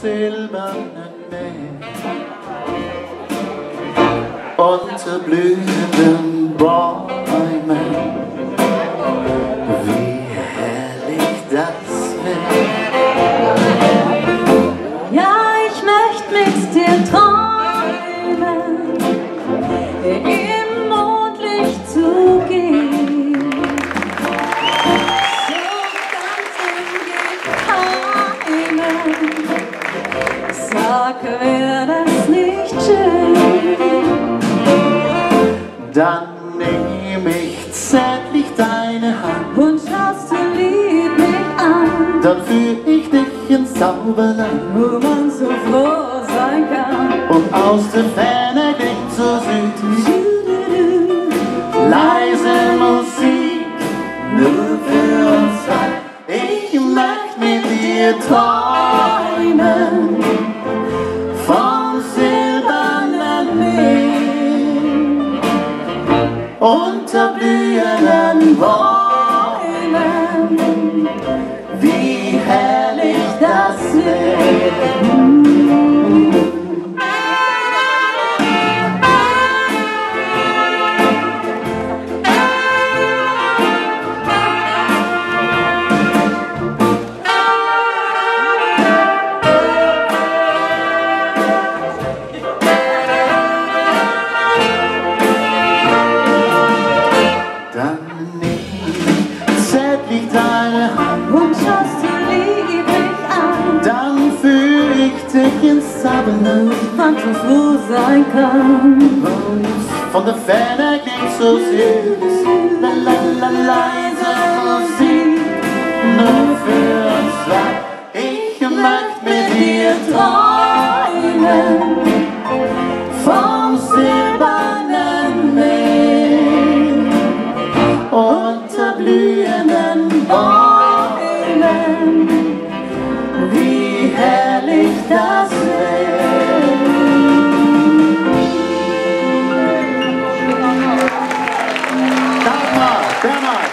silbernen Meer unter blühenden Bäumen. Wie herrlich das wäre. Ja, ich möchte mit dir träumen, im Mondlicht zu gehen. So ganz im Geheimen, sag, wäre das nicht schön? Dann nehm ich zärtlich deine Hand, Und schaust du lieb mich an, dann führ ich dich ins Zauberland. wo man so froh sein kann. Und aus der Ferne klingt so süß leise Musik, nur für uns zwei. Ich möchte mit dir träumen unter blühenden Bäumen. Und schaust du lieb mich an, dann führ ich dich ins Zauberland. man so froh sein kann. Und von der Ferne klingt so süß, la la la leise Musik, nur für uns zwei. Ich möchte mit dir träumen vom Leben, wie herrlich das Leben. Dagmar, Bernhard.